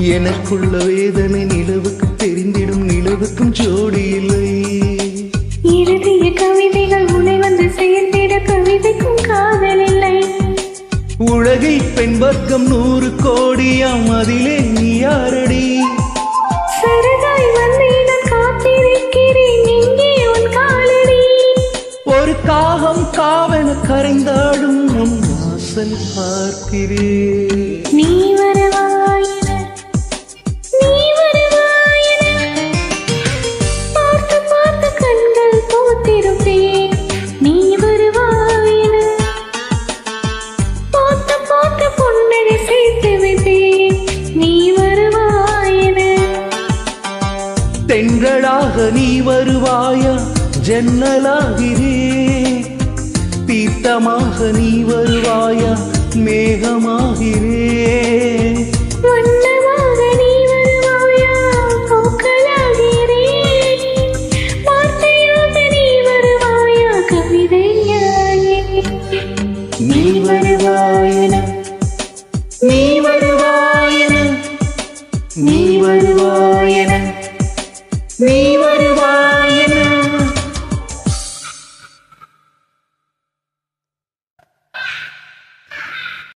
எனக்குள்ள வேதனை நிலவுக்கு தெரிந்திடும் நிலவுக்கும் ஜோடி இல்லை. எழுதிய கவிதைகள் உனை வந்து சேர்ந்திட கவிதைக்கும் காதல் இல்லை. உலகில் பெண் வர்க்கம் நூறு கோடியாம் அதிலே நீ யாரடி? சரதாய் வந்து நான் காத்திருக்கிறேன் எங்கே உன் காலடி. ஒரு காகம் காவென கரைந்தாடும் உன் வாசல் பார்க்கிறேன். தென்றலாக நீ வருவாயா? ஜன்னலாகிறே தீர்த்தமாக நீ வருவாயா? மேகமாகிறே நீ நீ வருவாயன. நீ வருவாயன. நீ வருவா